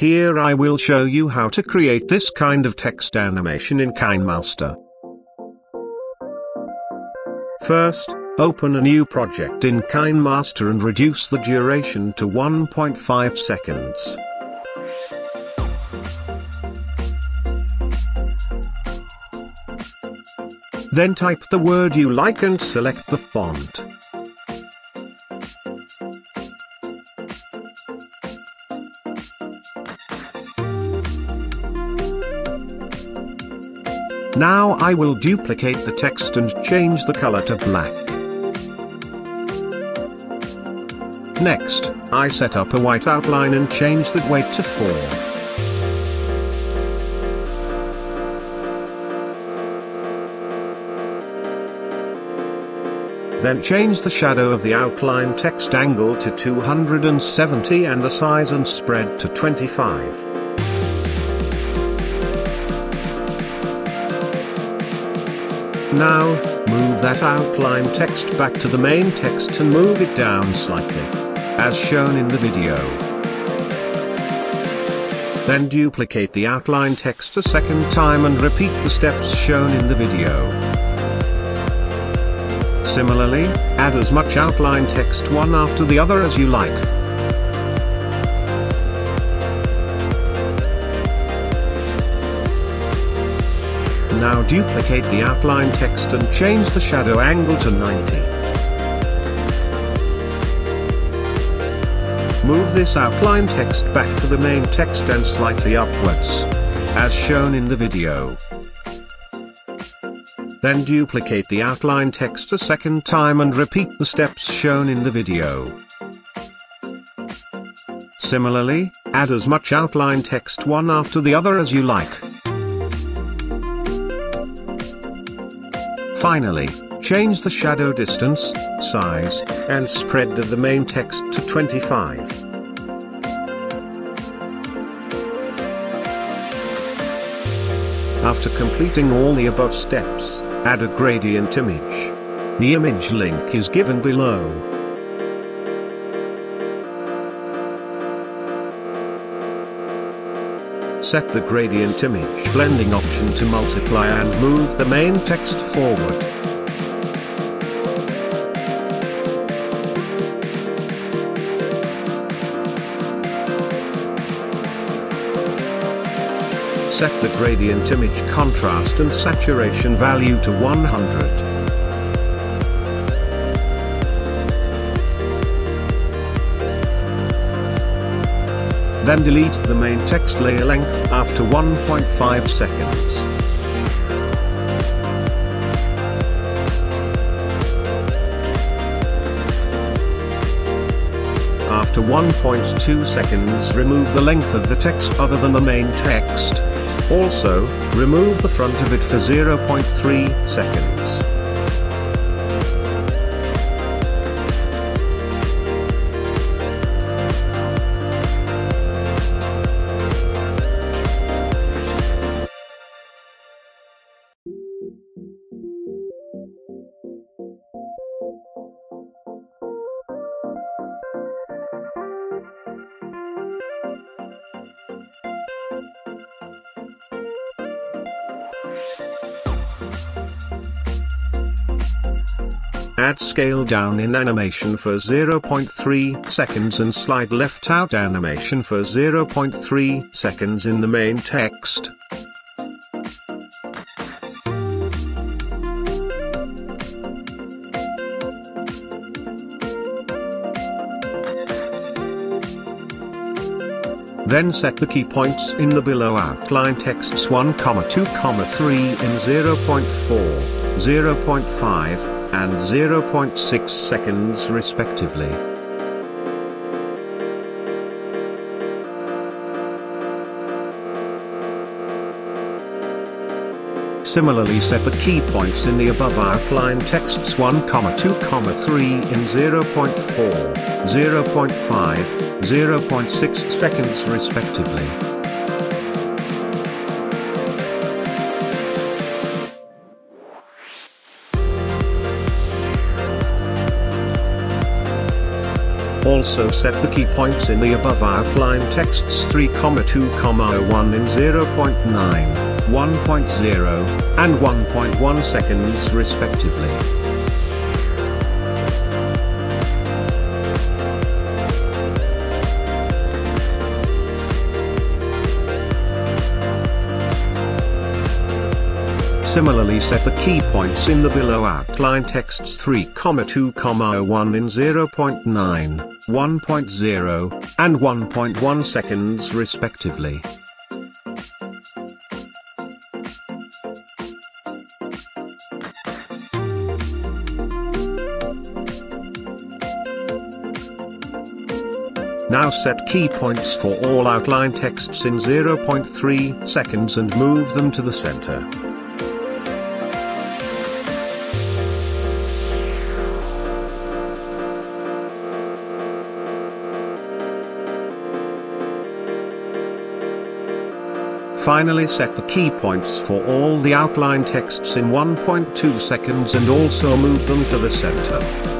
Here I will show you how to create this kind of text animation in KineMaster. First, open a new project in KineMaster and reduce the duration to 1.5 seconds. Then type the word you like and select the font. Now I will duplicate the text and change the color to black. Next, I set up a white outline and change the weight to 4. Then change the shadow of the outline text angle to 270 and the size and spread to 25. Now, move that outline text back to the main text and move it down slightly. As shown in the video. Then duplicate the outline text a second time and repeat the steps shown in the video. Similarly, add as much outline text one after the other as you like. Now duplicate the outline text and change the shadow angle to 90. Move this outline text back to the main text and slightly upwards. As shown in the video. Then duplicate the outline text a second time and repeat the steps shown in the video. Similarly, add as much outline text one after the other as you like. Finally, change the shadow distance, size, and spread of the main text to 25. After completing all the above steps, add a gradient image. The image link is given below. Set the gradient image blending option to multiply and move the main text forward. Set the gradient image contrast and saturation value to 100. Then delete the main text layer length after 1.5 seconds. After 1.2 seconds remove the length of the text other than the main text. Also, remove the front of it for 0.3 seconds. Add scale down in animation for 0.3 seconds and slide left out animation for 0.3 seconds in the main text. Then set the key points in the below outline texts 1, 2, 3 in 0.4, 0.5, and 0.6 seconds respectively. Similarly set the key points in the above outline texts 1, 2, 3 in 0.4, 0.5, 0.6 seconds respectively. Also set the key points in the above outline texts 3, 2, 1 in 0.9, 1.0, and 1.1 seconds respectively. Similarly set the key points in the below outline texts 3, 2, 1 in 0.9, 1.0, and 1.1 seconds respectively. Now set key points for all outline texts in 0.3 seconds and move them to the center. Finally set the key points for all the outline texts in 1.2 seconds and also move them to the center.